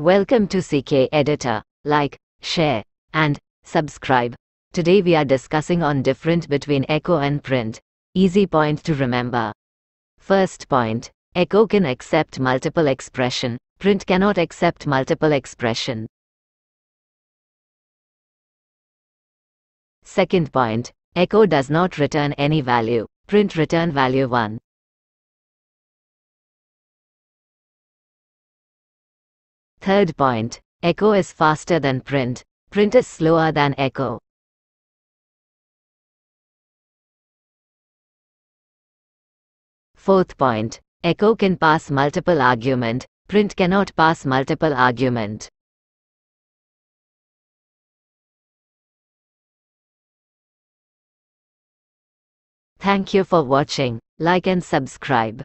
Welcome to CK Editor. Like, share, and subscribe. Today we are discussing on difference between echo and print. Easy point to remember. First point. Echo can accept multiple expression. Print cannot accept multiple expression. Second point. Echo does not return any value. Print return value 1. Third point. Echo is faster than print. Print is slower than echo. Fourth point. Echo can pass multiple argument. Print cannot pass multiple argument. Thank you for watching. Like and subscribe.